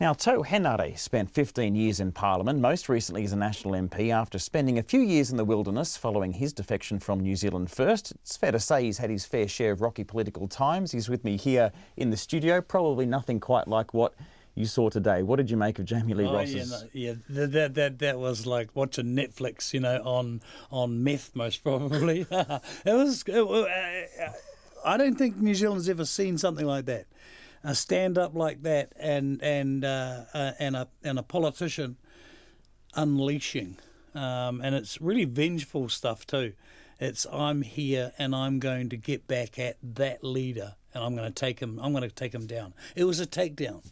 Now, Tau Henare spent 15 years in Parliament, most recently as a National MP, after spending a few years in the wilderness following his defection from New Zealand First. It's fair to say he's had his fair share of rocky political times. He's with me here in the studio, probably nothing quite like what you saw today. What did you make of Jami-Lee Oh, Ross's? yeah, no, yeah, that, that that was like watching Netflix, you know, on on meth most probably. it was. It, uh, I don't think New Zealand's ever seen something like that. A stand up like that, and and uh, uh, and a and a politician unleashing, um, and it's really vengeful stuff too. It's I'm here and I'm going to get back at that leader, and I'm going to take him. I'm going to take him down. It was a takedown.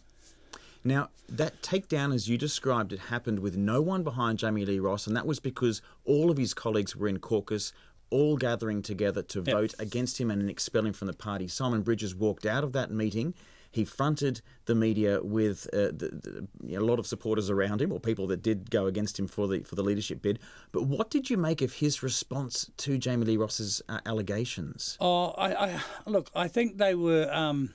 Now, that takedown, as you described it, happened with no one behind Jami-Lee Ross, and that was because all of his colleagues were in caucus, all gathering together to vote against him and expel him from the party. Simon Bridges walked out of that meeting. He fronted the media with uh, the, the, a lot of supporters around him, or people that did go against him for the for the leadership bid. But what did you make of his response to Jami-Lee Ross's uh, allegations? Oh, I, I look. I think they were. Um,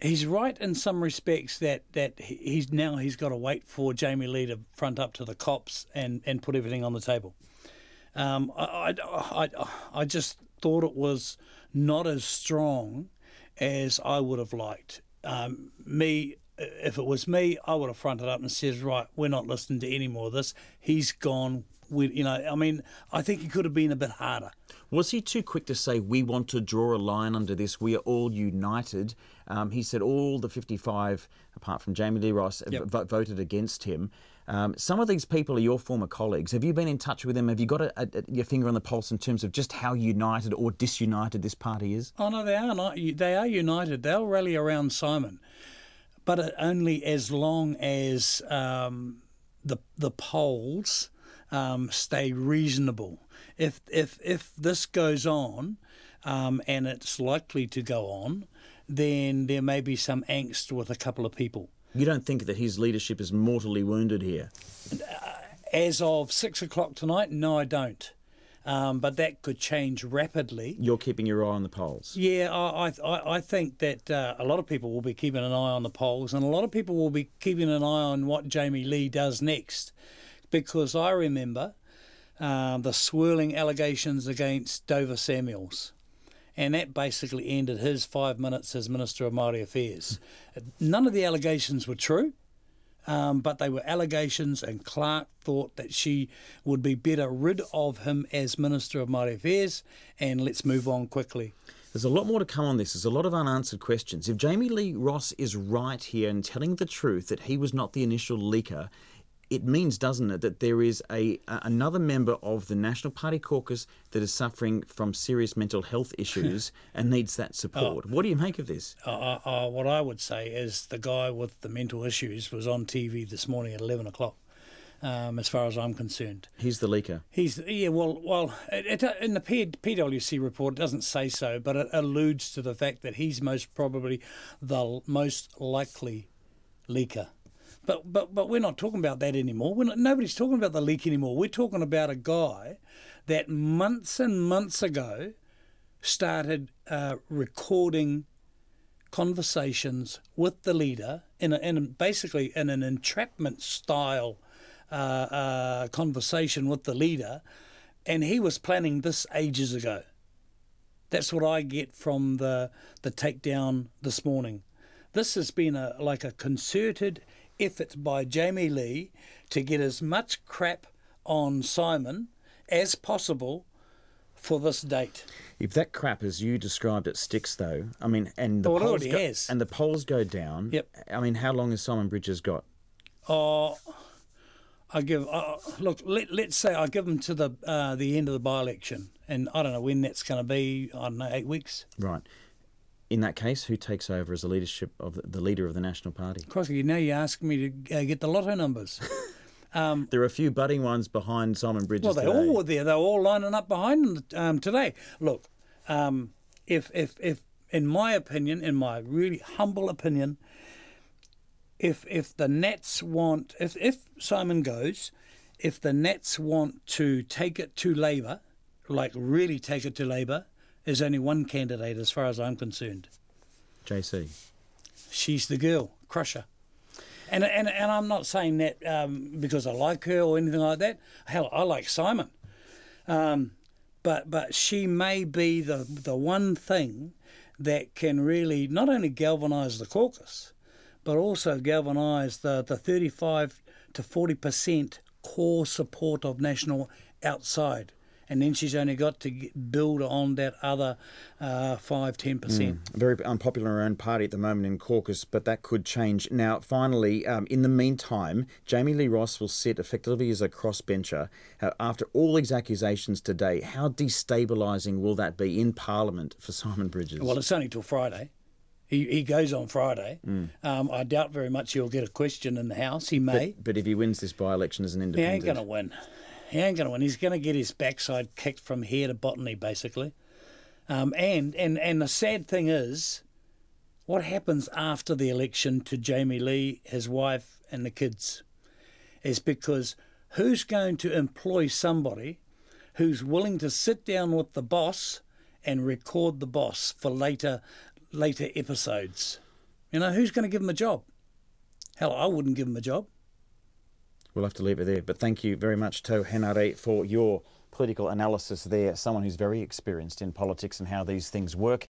he's right in some respects that that he's now he's got to wait for Jami-Lee to front up to the cops and and put everything on the table. Um, I, I, I, I just thought it was not as strong as I would have liked. Um, me, if it was me, I would have fronted up and says, right, we're not listening to any more of this. He's gone. We, you know, I mean, I think he could have been a bit harder. Was he too quick to say, we want to draw a line under this, we are all united? Um, he said all the 55, apart from Jami-Lee Ross, Yep. vo- voted against him. Um, some of these people are your former colleagues. Have you been in touch with them? Have you got a, a, your finger on the pulse in terms of just how united or disunited this party is? Oh no, they are not. They are united. They'll rally around Simon, but only as long as um, the the polls um, stay reasonable. If if if this goes on, um, and it's likely to go on, then there may be some angst with a couple of people. You don't think that his leadership is mortally wounded here? As of six o'clock tonight, no, I don't. Um, but that could change rapidly. You're keeping your eye on the polls. Yeah, I, I, I think that uh, a lot of people will be keeping an eye on the polls, and a lot of people will be keeping an eye on what Jami-Lee does next, because I remember um, the swirling allegations against Dover Samuels, and that basically ended his five minutes as Minister of Māori Affairs. None of the allegations were true. Um, but they were allegations, and Clark thought that she would be better rid of him as Minister of Māori Affairs, and let's move on quickly. There's a lot more to come on this. There's a lot of unanswered questions. If Jami-Lee Ross is right here in telling the truth that he was not the initial leaker, it means, doesn't it, that there is a, a another member of the National Party caucus that is suffering from serious mental health issues and needs that support. What do you make of this? Uh, uh, what I would say is the guy with the mental issues was on TV this morning at 11 o'clock, um, as far as I'm concerned. He's the leaker. He's, yeah, well, well it, it, in the P, PwC report, it doesn't say so, but it alludes to the fact that he's most probably the most likely leaker. But, but, but we're not talking about that anymore. Not, nobody's talking about the leak anymore. We're talking about a guy that months and months ago started uh, recording conversations with the leader in, a, in a, basically in an entrapment style uh, uh, conversation with the leader, and he was planning this ages ago. That's what I get from the the takedown this morning. This has been a like a concerted effort by Jami-Lee to get as much crap on Simon as possible for this date. If that crap, as you described it, sticks, though, I mean, and the Well, polls go, has. and the polls go down. Yep. I mean, how long has Simon Bridges got? Oh, I give uh, look. Let, let's say I give them to the uh, the end of the by election, and I don't know when that's going to be. I don't know, eight weeks. Right. In that case, who takes over as the leadership of the, leader of the National Party? Crosby, now you're asking me to uh, get the lotto numbers. There are a few budding ones behind Simon Bridges. well, they today. all were there. They're all lining up behind him um, today. Look, um, if if if in my opinion, in my really humble opinion, if if the Nats want, if if Simon goes, if the Nats want to take it to Labor, like really take it to Labor, there's only one candidate as far as I'm concerned. JC. She's the girl, Crusher. And, and, and I'm not saying that um, because I like her or anything like that. Hell, I like Simon. Um, but but she may be the the one thing that can really not only galvanise the caucus, but also galvanise the, the 35 to 40 percent core support of National outside and then she's only got to build on that other uh, 5 10%. Mm, very unpopular in her own party at the moment in caucus, but that could change. Now, finally, um, in the meantime, Jami-Lee Ross will sit effectively as a crossbencher. Uh, after all these accusations today, how destabilising will that be in Parliament for Simon Bridges? Well, it's only till Friday. He, he goes on Friday. Mm. Um, I doubt very much he'll get a question in the House. He may. But, but if he wins this by election as an independent. He ain't going to win. He ain't going to win. He's going to get his backside kicked from here to Botany, basically. Um, and, and, and the sad thing is, what happens after the election to Jami-Lee, his wife, and the kids is because who's going to employ somebody who's willing to sit down with the boss and record the boss for later later episodes? You know, who's going to give him a job? Hell, I wouldn't give him a job. We'll have to leave it there. But thank you very much, Tau Henare, for your political analysis there. Someone who's very experienced in politics and how these things work.